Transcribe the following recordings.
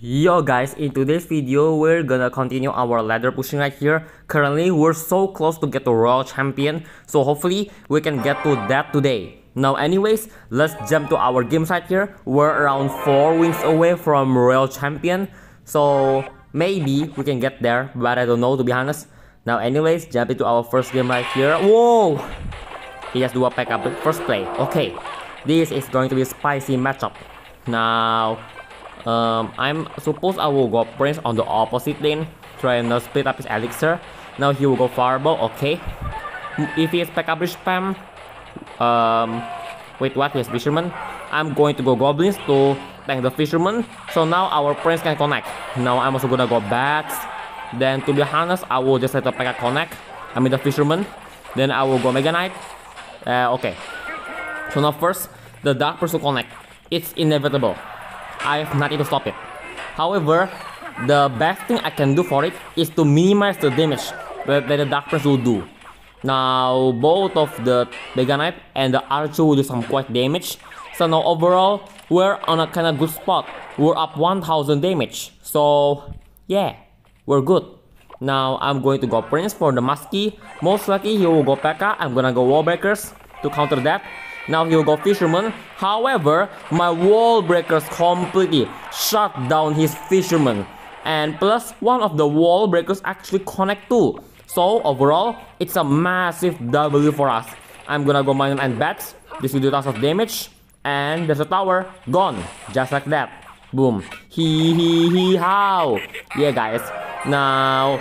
Yo guys, in today's video, we're gonna continue our ladder pushing right here. Currently, we're so close to get to Royal Champion, so hopefully we can get to that today. Now anyways, let's jump to our game site here. We're around 4 wins away from Royal Champion, so maybe we can get there, but I don't know to be honest. Now anyways, jump into our first game right here. Whoa! He has dua pack up first play. Okay, this is going to be a spicy matchup. Now, um, I'm suppose I will go Prince on the opposite lane, trying to split up his elixir. Now he will go Fireball, okay. If he is up spam, um, wait what, he has Fisherman. I'm going to go Goblins to tank the Fisherman. So now our Prince can connect. Now I'm also gonna go Bats. Then to be honest, I will just let the pack connect. I mean the Fisherman. Then I will go Mega Knight. Uh, okay. So now first, the Dark Prince connect. It's inevitable. I have nothing to stop it. However, the best thing I can do for it is to minimize the damage that, that the Dark Prince will do. Now, both of the Mega Knight and the Archer will do some quite damage. So now overall, we're on a kind of good spot. We're up 1000 damage. So, yeah, we're good. Now, I'm going to go Prince for the Muskie. Most likely, he will go P.E.K.K.A. I'm gonna go Wallbreakers to counter that. Now he'll go Fisherman. However, my wall breakers completely shut down his Fisherman. And plus, one of the wall breakers actually connect too. So overall, it's a massive W for us. I'm gonna go mine and bats. This will do tons of damage. And there's a tower. Gone. Just like that. Boom. He he he how. Yeah guys. Now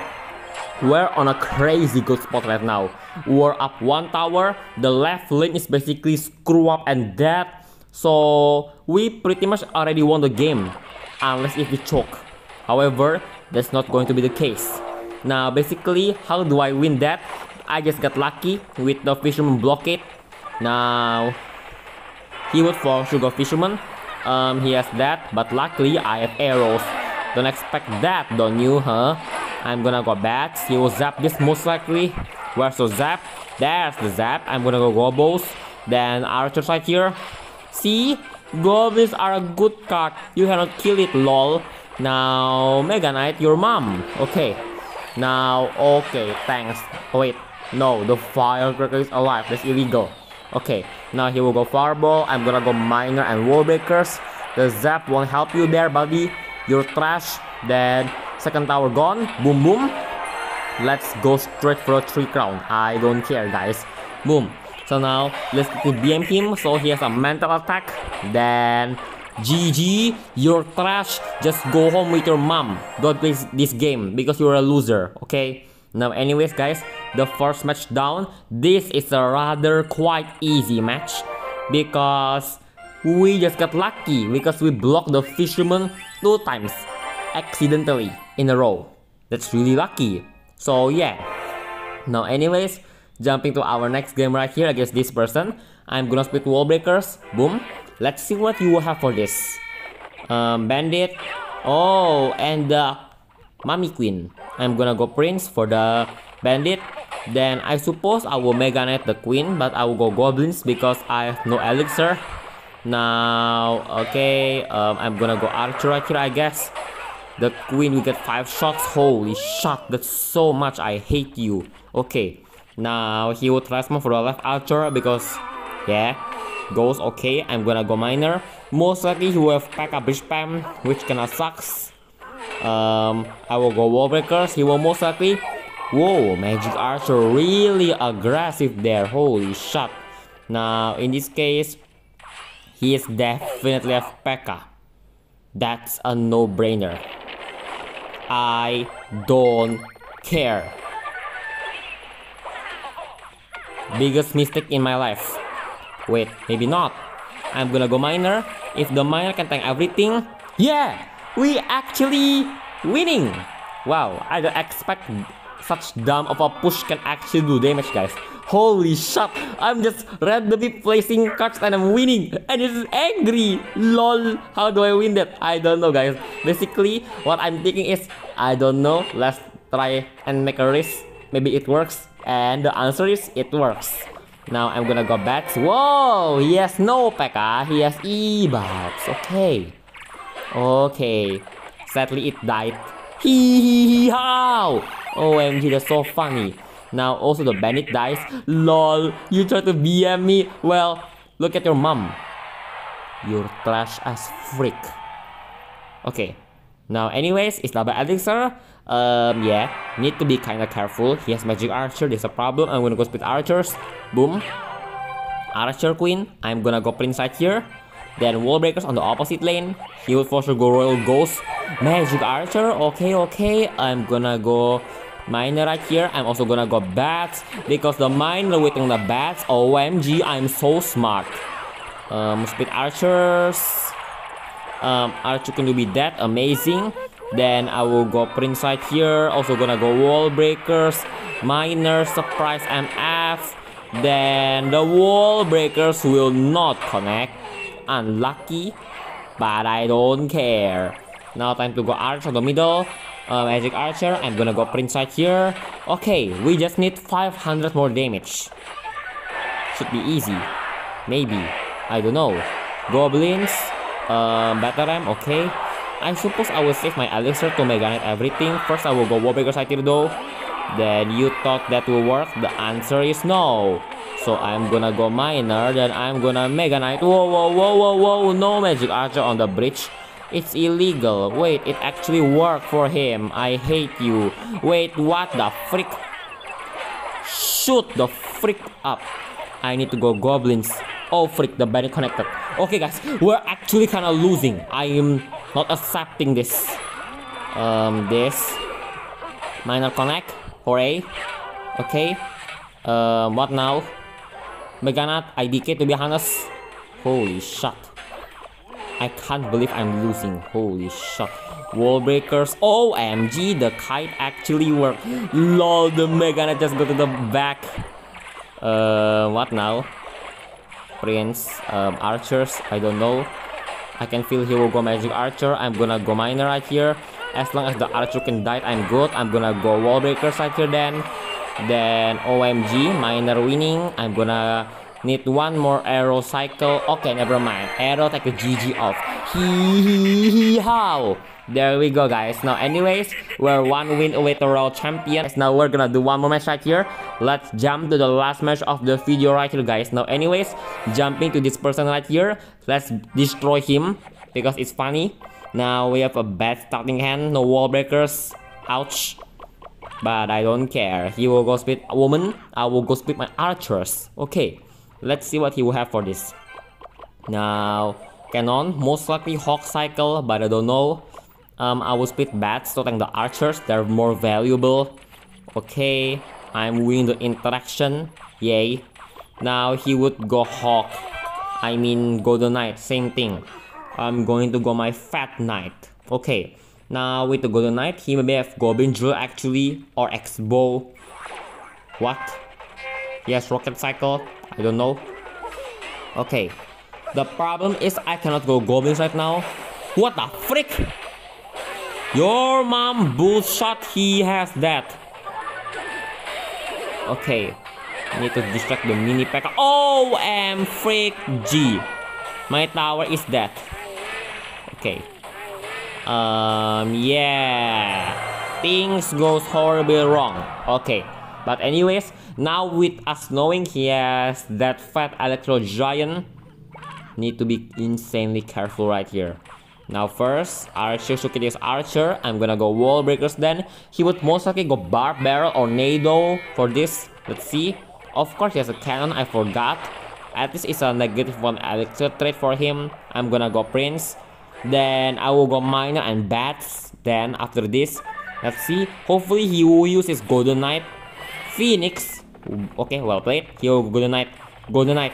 we're on a crazy good spot right now. We're up one tower. The left lane is basically screw up and dead. So we pretty much already won the game. Unless if we choke. However, that's not going to be the case. Now basically, how do I win that? I just got lucky with the fisherman blockade. Now, he would fall sugar fisherman. Um, he has that, but luckily I have arrows. Don't expect that, don't you, huh? I'm gonna go back He will zap this most likely. Where's the zap? There's the zap. I'm gonna go gobos. Then archers right here. See? Goblins are a good card. You cannot kill it, lol. Now, Mega Knight, your mom. Okay. Now, okay, thanks. Oh, wait. No, the firecracker is alive. That's illegal. Okay, now he will go fireball. I'm gonna go miner and wall breakers. The zap won't help you there, buddy. You're trash. Then Second tower gone. Boom, boom. Let's go straight for a 3 crown. I don't care, guys. Boom. So now, let's BM him. So he has a mental attack. Then, GG, you're trash. Just go home with your mom. Don't play this game because you're a loser, okay? Now, anyways, guys, the first match down. This is a rather quite easy match because we just got lucky because we blocked the fisherman two times accidentally in a row. That's really lucky. So yeah. Now anyways, jumping to our next game right here against this person. I'm gonna split wall breakers. Boom. Let's see what you will have for this. Um, bandit. Oh, and the mummy queen. I'm gonna go prince for the bandit. Then I suppose I will mega knight the queen, but I will go goblins because I have no elixir. Now, okay, um, I'm gonna go archer right here, I guess. The queen will get 5 shots. Holy shit, that's so much. I hate you. Okay, now he will transform for the left archer because, yeah, goes okay. I'm gonna go miner. Most likely he will have P.E.K.K.A bridge spam, which kinda sucks. Um, I will go wall breakers. He will most likely. Whoa, magic archer really aggressive there. Holy shit. Now, in this case, he is definitely a P.E.K.K.A. That's a no-brainer. I don't care. Biggest mistake in my life. Wait, maybe not. I'm gonna go miner. If the miner can tank everything, yeah, we actually winning. Wow, I don't expect such dumb of a push can actually do damage, guys. Holy shit, I'm just randomly placing cards and I'm winning. And it's angry. LOL. How do I win that? I don't know, guys. Basically, what I'm thinking is, I don't know. Let's try and make a risk. Maybe it works. And the answer is, it works. Now I'm gonna go back. Whoa, he has no P.E.K.K.A. He has E-Barbs. Okay. Okay. Sadly, it died. Hee hee hee how! OMG, that's so funny. Now also the bandit dies. LOL, you try to BM me. Well, look at your mom. You're trash as freak. Okay. Now anyways, it's Lava Elixir. Um, yeah, need to be kinda careful. He has Magic Archer, there's a problem. I'm gonna go split Archers. Boom. Archer Queen. I'm gonna go Prince right here. Then Wall Breakers on the opposite lane. He will for sure go Royal Ghost. Magic Archer. Okay, okay. I'm gonna go Miner right here. I'm also gonna go Bats. Because the Miner waiting the Bats. OMG, I'm so smart. Um, split Archers. Um, Archer can be that Amazing. Then I will go Prince right here. Also gonna go Wall Breakers. Miner, Surprise MF. Then the Wall Breakers will not connect. Unlucky. But I don't care. Now time to go Arch on the middle. Uh, Magic Archer. I'm gonna go Prince right here. Okay, we just need 500 more damage. Should be easy. Maybe. I don't know. Goblins. Uh, Battle Ram. Okay. I suppose I will save my elixir to Mega Knight everything. First I will go Wallbreaker side here though. Then you thought that will work? The answer is no. So I'm gonna go Miner, then I'm gonna Mega Knight. Whoa, whoa, whoa, whoa, whoa, no Magic Archer on the bridge. It's illegal. Wait, it actually worked for him. I hate you. Wait, what the frick? Shoot the frick up. I need to go Goblins. Oh frick, the bandit connected. Okay guys, we're actually kind of losing. I am not accepting this. Um, this. Miner connect. Hooray. Okay. Um, what now? Mega Knight, IDK to be honest. Holy shit. I can't believe I'm losing. Holy shit. Wall breakers. OMG, the kite actually worked. Lol, the Mega Knight just go to the back. Uh, what now? Prince, um, archers, I don't know. I can feel he will go magic archer. I'm gonna go miner right here. As long as the archer can die, I'm good. I'm gonna go wall breakers right here then. Then OMG, miner winning. I'm gonna need one more arrow cycle. Okay, never mind. Arrow take a GG off. Hee hee hee how? There we go guys. Now anyways, we're one win away to Royal Champion. Now we're gonna do one more match right here. Let's jump to the last match of the video right here guys. Now anyways, jumping to this person right here. Let's destroy him because it's funny. Now we have a bad starting hand. No wall breakers. Ouch. But I don't care. He will go speed a woman. I will go speed my archers. Okay. Let's see what he will have for this. Now, cannon. Most likely hog cycle, but I don't know. Um, I will split bats to tank the archers. They're more valuable. Okay, I'm winning the interaction. Yay. Now he would go hog. I mean golden knight. Same thing. I'm going to go my fat knight. Okay. Now with the golden knight, he may have goblin drill actually or x bow. What? Yes, rocket cycle. I don't know. Okay. The problem is I cannot go goblins right now. What the frick? Your mom bullshit, he has that. Okay. Need to distract the mini P.E.K.K.A. Oh, M freak G. My tower is dead. Okay. Um, yeah. Things goes horribly wrong. Okay. But anyways, now with us knowing he has that fat electro giant, need to be insanely careful right here. Now first, Archer this Archer. I'm gonna go Wall Breakers then. He would most likely go Barb Barrel or Nado for this. Let's see. Of course, he has a cannon. I forgot. At least it's a negative one elixir trade for him. I'm gonna go Prince. Then I will go Miner and Bats. Then after this, let's see. Hopefully he will use his Golden Knight. Phoenix. Okay, well played. He Golden Knight. Golden Knight.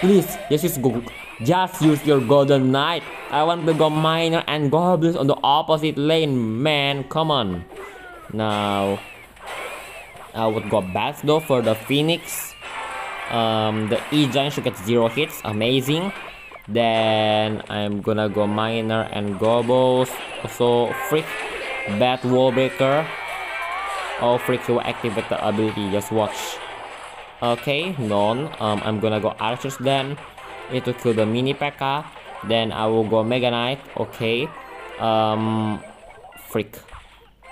Please, just use go just use your golden knight. I want to go miner and goblins on the opposite lane, man. Come on. Now, I would go bats though for the phoenix. Um, the E giant should get zero hits. Amazing. Then I'm gonna go miner and gobbles. Also, freak bat wall Oh, freak! Will activate the ability. Just watch. Okay, none. Um, I'm gonna go archers then. Need to kill the mini P.E.K.K.A. Then I will go Mega Knight. Okay. Um, freak.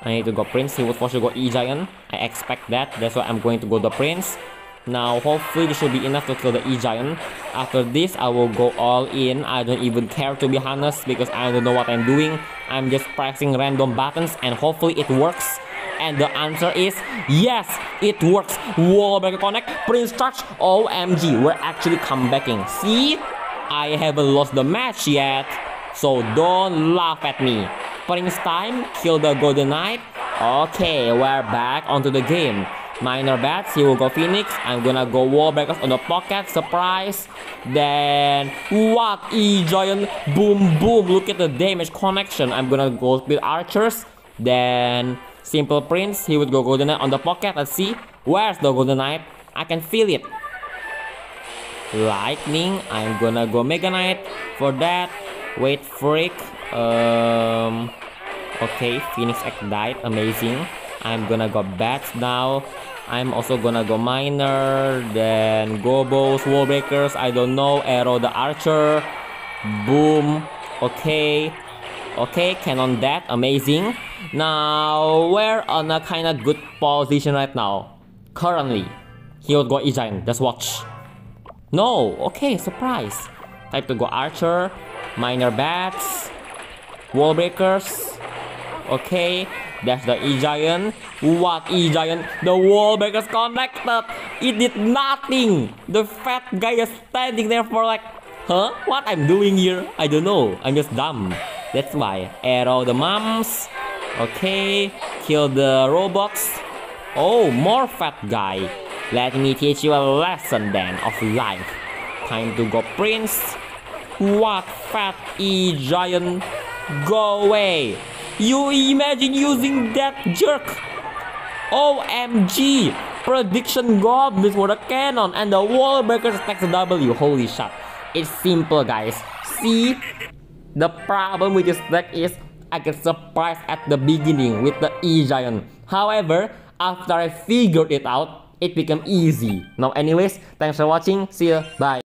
I need to go Prince. He would for sure go E-Giant. I expect that. That's why I'm going to go the Prince. Now, hopefully this should be enough to kill the E-Giant. After this, I will go all in. I don't even care to be honest because I don't know what I'm doing. I'm just pressing random buttons and hopefully it works. And the answer is yes, it works. Wall breaker connect, Prince Touch, OMG, we're actually comebacking. See? I haven't lost the match yet. So don't laugh at me. Prince time, kill the Golden Knight. Okay, we're back onto the game. Miner bats, he will go Phoenix. I'm gonna go Wall Breakers on the pocket, surprise. Then, what? E-Giant, boom, boom. Look at the damage connection. I'm gonna go with Archers. Then, Simple Prince, he would go Golden on the pocket. Let's see. Where's the Golden? I can feel it. Lightning, I'm gonna go Mega Knight for that. Wait, Freak. Um, okay, Phoenix X died. Amazing. I'm gonna go Bats now. I'm also gonna go Miner, then Gobos, Wall Breakers, I don't know, Arrow the Archer, Boom, okay, okay, Cannon that, amazing. Now, we're on a kinda good position right now, currently. He would go E-Giant, just watch. No, okay, surprise. Type to go Archer, Miner Bats, Wall Breakers, okay, that's the E-Giant. What E-Giant? The wall breakers connected. It did nothing. The fat guy is standing there for like, huh? What I'm doing here? I don't know. I'm just dumb. That's why. Arrow the mums. Okay. Kill the robots. Oh, more fat guy. Let me teach you a lesson then of life. Time to go Prince. What fat E-Giant? Go away. You imagine using that jerk? OMG! Prediction goblins for the cannon and the wall breakers attacks W. Holy shit. It's simple guys. See? The problem with this deck is I get surprised at the beginning with the E-Giant. However, after I figured it out, it became easy. Now anyways, thanks for watching. See you. Bye.